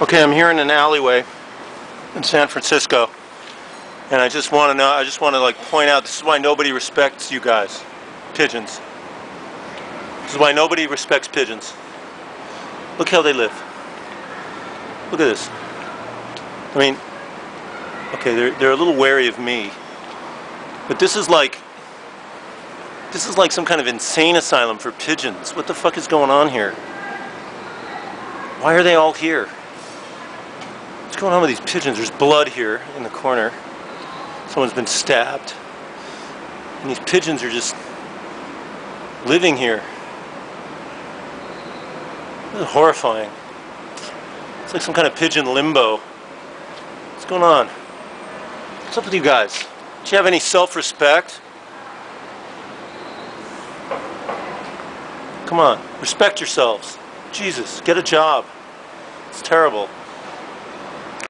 Okay, I'm here in an alleyway in San Francisco, and I just want to know. I just want to like point out this is why nobody respects you guys, pigeons. This is why nobody respects pigeons. Look how they live. Look at this. I mean, okay, they're they're a little wary of me, but this is like this is like some kind of insane asylum for pigeons. What the fuck is going on here? Why are they all here? What's going on with these pigeons? There's blood here in the corner. Someone's been stabbed. And these pigeons are just living here. This is horrifying. It's like some kind of pigeon limbo. What's going on? What's up with you guys? Do you have any self-respect? Come on, respect yourselves. Jesus, get a job. It's terrible.